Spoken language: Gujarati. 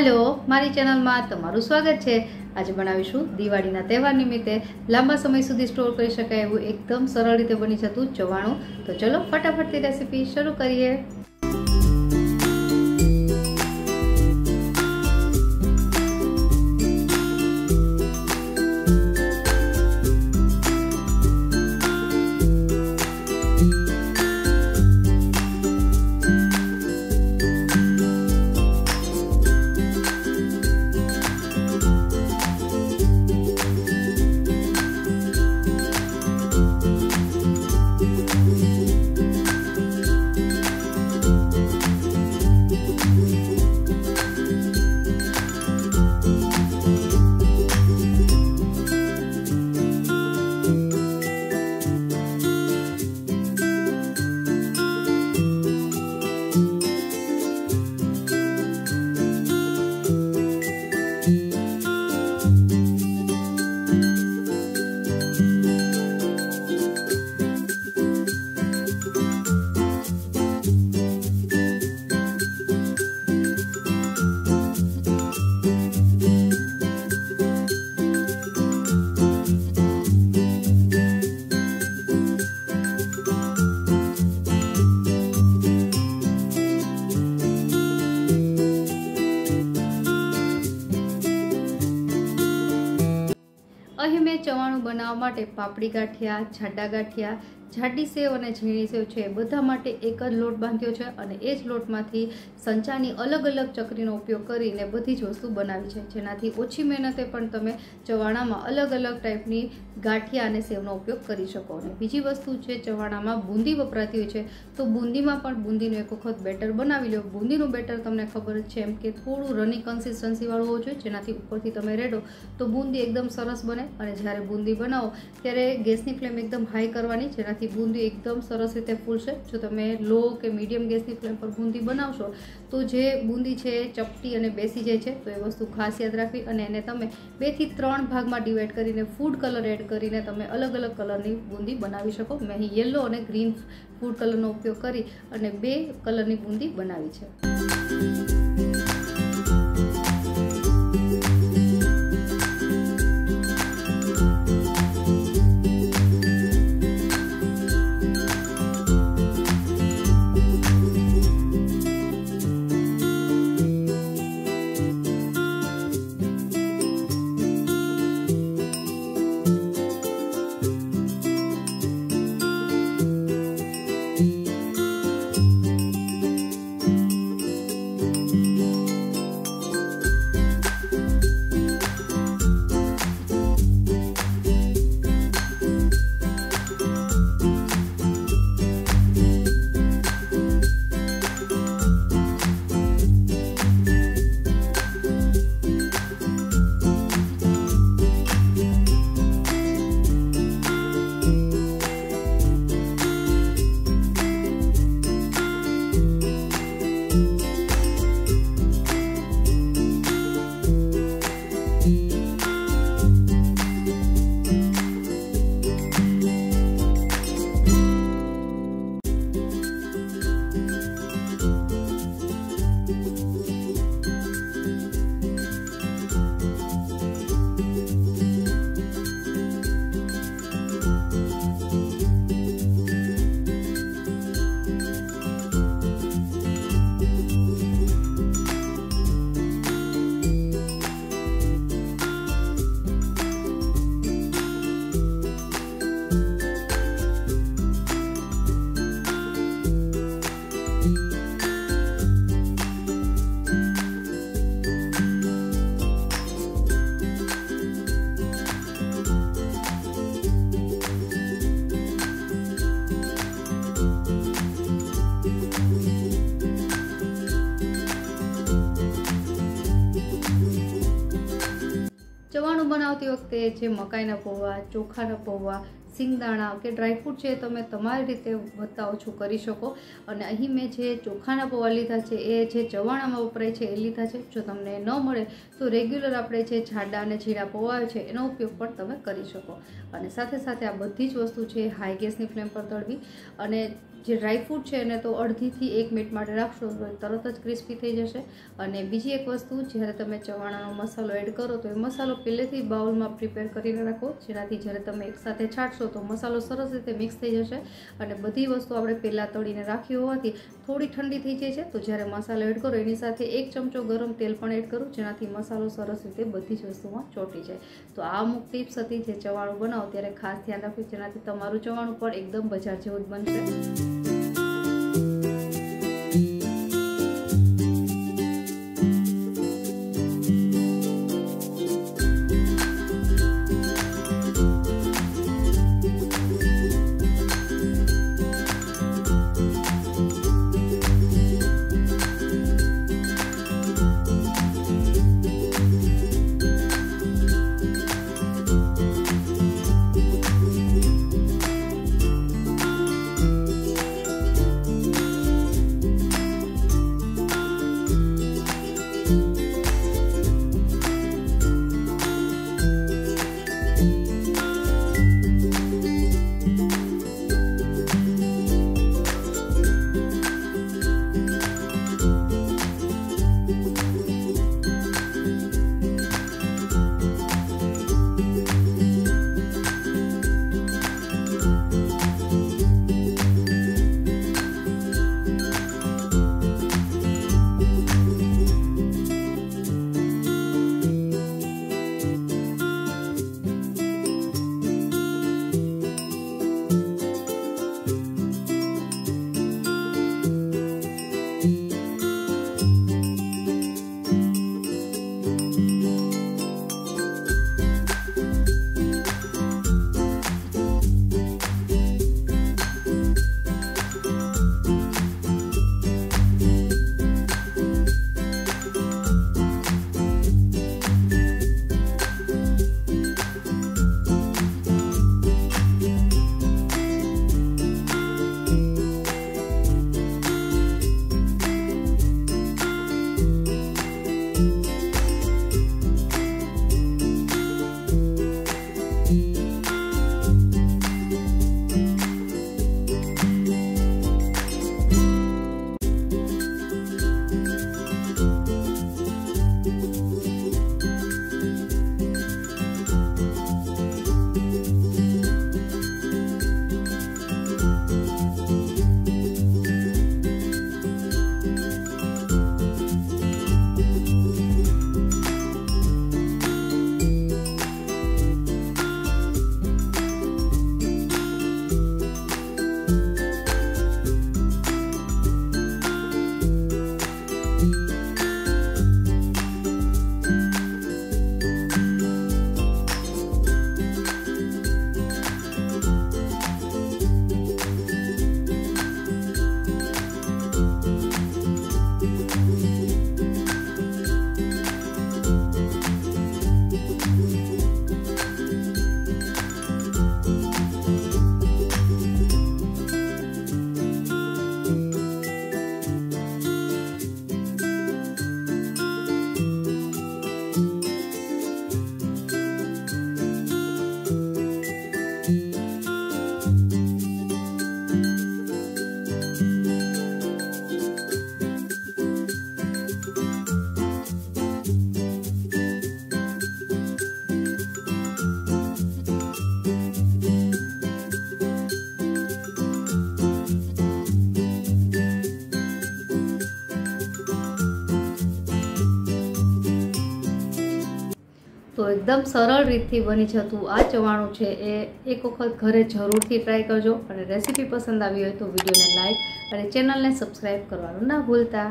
હાલો, મારી ચેનલમાં તમારું સ્વાગત છે. આજે બનાવીશું દિવાળીના તહેવાર નિમિત્તે લાંબા સમય સુધી સ્ટોર કરી શકાય એવું એકદમ સરળ રીતે બની જતું ચવાણું. તો ચલો, ફટાફટથી રેસીપી શરૂ કરીએ. અહીં મેં ચવાણું બનાવવા માટે પાપડી ગાંઠિયા છાડા ગાંઠિયા જાડી સેવ અને ઝીણી સેવ છે બધા માટે એક જ લોટ બાંધ્યો છે અને એ જ લોટમાંથી સંચાની અલગ અલગ ચકરીનો ઉપયોગ કરીને બધી જ વસ્તુ બનાવી છે. જેનાથી ઓછી મહેનતે પણ તમે ચવાણામાં અલગ અલગ ટાઈપની ગાંઠિયા અને સેવનો ઉપયોગ કરી શકો. અને બીજી વસ્તુ છે, ચવાણામાં બુંદી વપરાતી હોય છે, તો બુંદીમાં પણ બુંદીનું એક વખત બેટર બનાવી લો. બુંદીનું બેટર તમને ખબર જ છે એમ કે થોડું રની કન્સિસ્ટન્સીવાળું હોવું જોઈએ જેનાથી ઉપરથી તમે રેડો તો બુંદી એકદમ સરસ બને. અને જ્યારે બુંદી બનાવો, ત્યારે ગેસની ફ્લેમ એકદમ હાઈ કરવાની, જેનાથી જેનાથી બુંદી એકદમ સરસ રીતે ફૂલશે. જો તમે લો કે મીડિયમ ગેસની ફ્લેમ પર બુંદી બનાવશો, તો જે બુંદી છે એ ચપટી અને બેસી જાય છે, તો એ વસ્તુ ખાસ યાદ રાખવી અને એને તમે બેથી ત્રણ ભાગમાં ડિવાઈડ કરીને ફૂડ કલર એડ કરીને તમે અલગ અલગ કલરની બુંદી બનાવી શકો. મેં અહીં યલો અને ગ્રીન ફૂડ કલરનો ઉપયોગ કરી અને બે કલરની બુંદી બનાવી છે. ચવાણું બનાવતી વખતે જે મકાઈના પૌવા, ચોખાના પૌવા, સિંગદાણા કે ડ્રાયફ્રૂટ છે તમે તમારી રીતે વધતા ઓછું કરી શકો. અને અહીં મેં જે ચોખાના પૌવા લીધા છે એ જે ચવાણામાં વપરાય છે એ લીધા છે. જો તમને ન મળે તો રેગ્યુલર આપણે જે જાડા અને જીરા પૌવા છે એનો ઉપયોગ પણ તમે કરી શકો. અને સાથે સાથે આ બધી જ વસ્તુ છે હાઈ ગેસની ફ્લેમ પર તળવી. અને જે ડ્રાયફ્રૂટ છે એને તો અડધીથી એક મિનિટ માટે રાખશો તો તરત જ ક્રિસ્પી થઈ જશે. અને બીજી એક વસ્તુ, જ્યારે તમે ચવાણાનો મસાલો એડ કરો તો એ મસાલો પહેલેથી બાઉલમાં પ્રિપેર કરીને રાખો. જેનાથી જ્યારે તમે એકસાથે છાંટશો તો મસાલો સરસ રીતે મિક્સ થઈ જશે. અને બધી વસ્તુ આપણે પહેલાં તળીને રાખી હોવાથી થોડી ઠંડી થઈ જાય છે. તો જ્યારે મસાલો એડ કરો, એની સાથે એક ચમચો ગરમ તેલ પણ એડ કરું, જેનાથી મસાલો સરસ રીતે બધી જ વસ્તુમાં ચોંટી જાય. તો આ અમુક ટિપ્સ હતી જે ચવાણું બનાવો ત્યારે ખાસ ધ્યાન રાખવું જેનાથી તમારું ચવાણું પણ એકદમ બજાર જેવું જ બનશે. તો એકદમ સરળ રીતથી બની જતું આ ચવાણું છે એ એક વખત ઘરે જરૂરથી ટ્રાય કરજો અને રેસીપી પસંદ આવી હોય તો વિડીયોને લાઈક અને ચેનલને સબસ્ક્રાઈબ કરવાનું ના ભૂલતા.